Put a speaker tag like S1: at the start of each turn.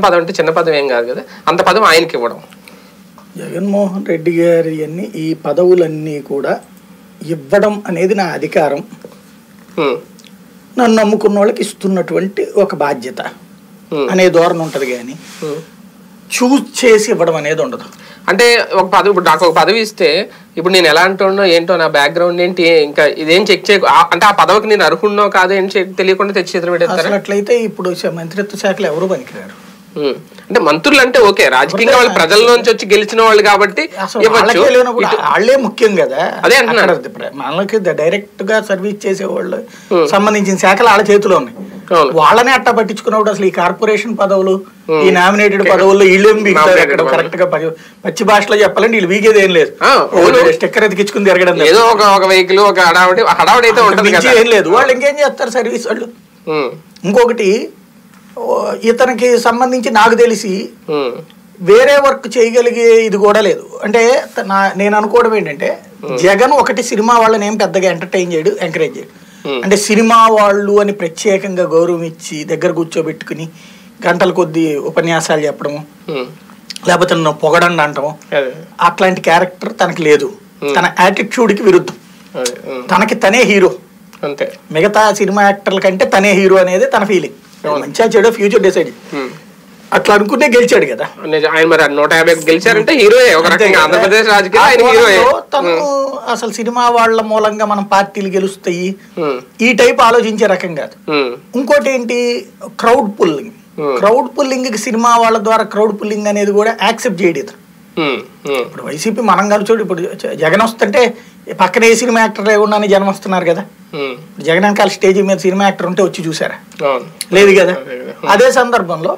S1: జగన్ పదం అంటే చిన్న పదం ఏం కాదు కదా అంత పదం ఆయనకి ఇవ్వడం.
S2: జగన్మోహన్ రెడ్డి గారి అన్ని ఈ పదవులన్నీ కూడా ఇవ్వడం అనేది నా అధికారం. నన్ను నమ్ముకున్న వాళ్ళకి ఇస్తున్నటువంటి ఒక బాధ్యత అనే ధోరణి ఉంటుంది కానీ. చూస్ చేసి ఇవ్వడం అనేది ఉండదు.
S1: అంటే ఒక పదవి ఇప్పుడు నాకు ఒక పదవి ఇస్తే ఇప్పుడు నేను ఎలా అంటున్నో ఏంటో నా బ్యాక్గ్రౌండ్ ఏంటి ఇంకా ఇదేం చెక్ చేయ అంటే ఆ పదవికి నేను అర్హున్నో కాదో ఏం తెలియకుండా తెచ్చి చేతులు పెట్టేస్తారా?
S2: అట్లయితే ఇప్పుడు మంత్రిత్వ శాఖలు ఎవరు పనికిరారు.
S1: అంటే మంత్రులు అంటే ఓకే రాజకీయంగా వాళ్ళు ప్రజల నుంచి వచ్చి గెలిచిన వాళ్ళు కాబట్టి
S2: వాళ్ళే ముఖ్యం కదా.
S1: అదే
S2: ప్ర- మనకి డైరెక్ట్గా సర్వీస్ చేసే వాళ్ళు సంబంధించిన శాఖలు వాళ్ళ చేతిలో ఉన్నాయి. వాళ్ళనే అట్టా పట్టించుకున్నప్పుడు అసలు ఈ కార్పొరేషన్ పదవులు ఈ నామినేటెడ్ పదవుల్లో వీళ్ళేం బీగుతారు
S1: Nominated
S2: అక్కడ?
S1: పదవులు.
S2: కరెక్ట్గా పచ్చి భాషలో చెప్పాలంటే వీళ్ళు వీగేది ఏం లేదు. స్టిక్కర్ ఎతికించుకుని తిరగడం.
S1: ఏదో ఒక ఒక వెహికల్ ఒక హడావుడి హడావుడి అయితే ఉంటది
S2: ఏం లేదు. వాళ్ళు ఇంకేం చేస్తారు సర్వీస్ వాళ్ళు? ఇంకొకటి ఇతనికి సంబంధించి నాకు తెలిసి వేరే వర్క్ చేయగలిగే ఇది కూడా లేదు. అంటే నా నేను అనుకోవడం ఏంటంటే జగన్ ఒకటి సినిమా వాళ్ళని ఏం పెద్దగా ఎంటర్టైన్ చేయడు ఎంకరేజ్ చేయడు. అంటే సినిమా వాళ్ళు అని ప్రత్యేకంగా గౌరవం ఇచ్చి దగ్గర కూర్చోబెట్టుకుని గంటల కొద్ది ఉపన్యాసాలు చెప్పడము. లేకపోతే నన్ను పొగడండి అంటాము. అట్లాంటి క్యారెక్టర్ తనకి లేదు. తన యాటిట్యూడ్కి విరుద్ధం. తనకి తనే హీరో.
S1: అంతే.
S2: మిగతా సినిమా యాక్టర్ల కంటే తనే హీరో అనేది తన ఫీలింగ్. మంచిగా చెడో ఫ్యూచర్ డిసైడ్. అట్లా అనుకునే గెలిచాడు కదా.
S1: ఆయన మరి నూట యాభై గెలిచారంటే హీరోయే. ఒక రకంగా ఆంధ్రప్రదేశ్ రాజకీయాలు ఆయన
S2: ఆ
S1: హీరోయే.
S2: కోణంలో తను అసలు సినిమా వాళ్ళ మూలంగా మనం పార్టీలు గెలుస్తాయి. ఈ టైప్ ఆలోచించే రకం కాదు. ఇంకోటి ఏంటి? Crowd pulling. Crowd pulling cinema వాళ్ళ ద్వారా క్రౌడ్ పుల్లింగ్ అనేది కూడా యాక్సెప్ట్ చేయడు. ఇప్పుడు వైసీపీ మనం కలిసి ఇప్పుడు జగన్ వస్తుంటే పక్కన ఏ సినిమా యాక్టర్ లేకుండానే జనం వస్తున్నారు కదా. జగన్ వెనకాల స్టేజ్ మీద సినిమా యాక్టర్ ఉంటే వచ్చి చూసారా? లేదు
S1: కదా.
S2: అదే సందర్భంలో